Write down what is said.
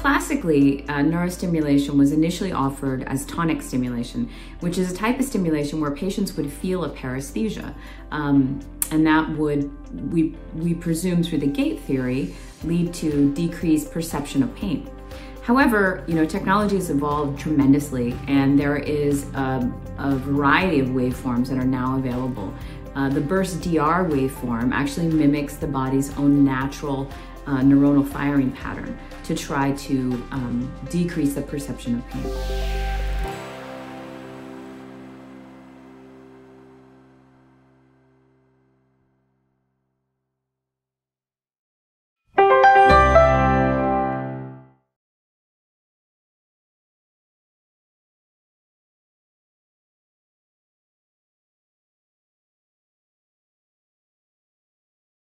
classically, uh, neurostimulation was initially offered as tonic stimulation, which is a type of stimulation where patients would feel a paresthesia. Um, and that would, we, we presume through the gate theory, lead to decreased perception of pain. However, you know, technology has evolved tremendously and there is a, a variety of waveforms that are now available. Uh, the burst DR waveform actually mimics the body's own natural uh, neuronal firing pattern to try to um, decrease the perception of pain.